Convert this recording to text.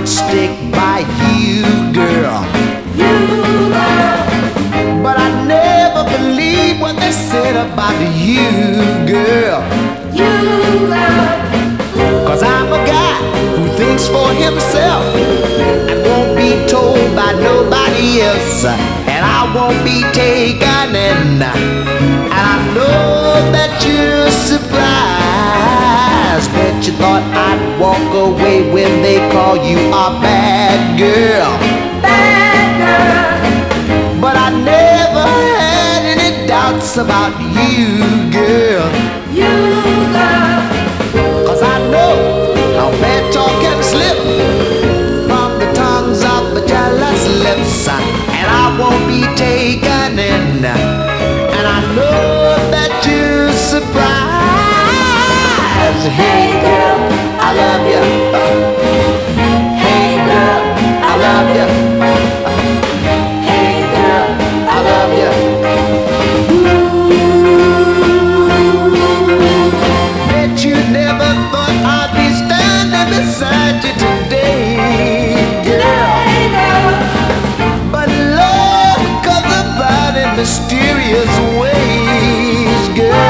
would stick by you, girl. You love, But I never believed what they said about you, girl. you love, Cause I'm a guy who thinks for himself and won't be told by nobody else. And I won't be taken in. And I know that you're surprised. Bet you thought I'd walk away when they call you a bad girl. bad girl. But I never had any doubts about you, mysterious ways, girl.